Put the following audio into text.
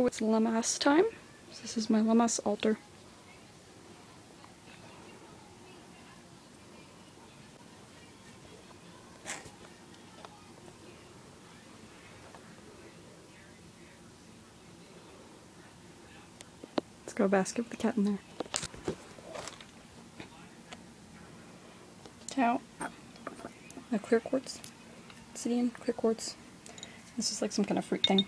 Oh, it's Lammas time. This is my Lammas altar. Let's go basket with the cat in there. Out. A clear quartz. Obsidian, clear quartz. This is like some kind of fruit thing.